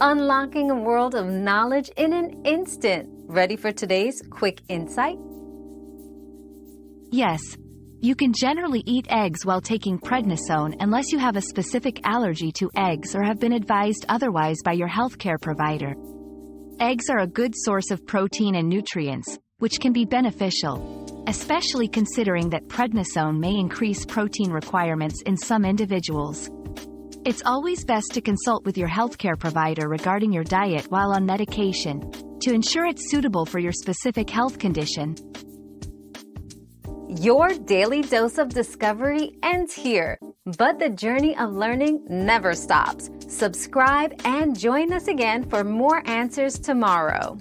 unlocking a world of knowledge in an instant. Ready for today's quick insight? Yes. You can generally eat eggs while taking prednisone unless you have a specific allergy to eggs or have been advised otherwise by your healthcare provider. Eggs are a good source of protein and nutrients, which can be beneficial, especially considering that prednisone may increase protein requirements in some individuals. It's always best to consult with your healthcare provider regarding your diet while on medication to ensure it's suitable for your specific health condition. Your daily dose of discovery ends here, but the journey of learning never stops. Subscribe and join us again for more answers tomorrow.